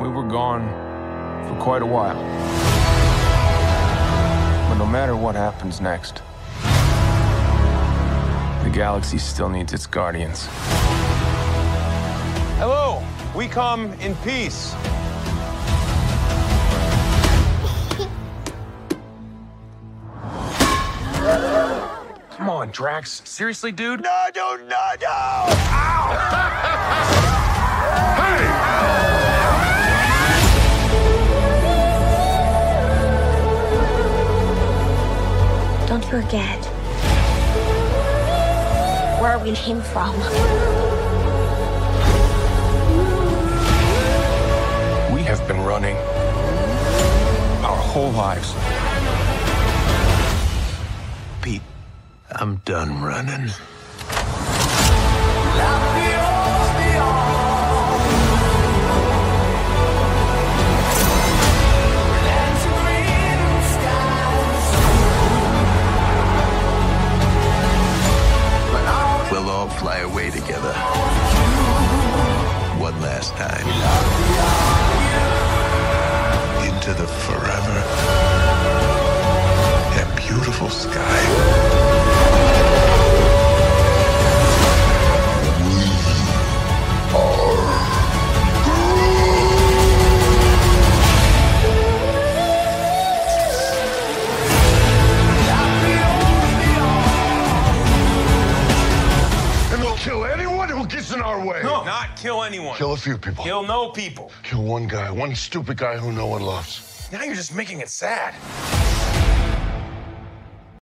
we were gone for quite a while. But no matter what happens next, the galaxy still needs its guardians. Hello, we come in peace. Come on, Drax. Seriously, dude? No, no, no, no! Don't forget where we came from. We have been running our whole lives. Pete, I'm done running. Together. Anyone who gets in our way. No, not kill anyone. Kill a few people. Kill no people. Kill one guy, one stupid guy who no one loves. Now you're just making it sad.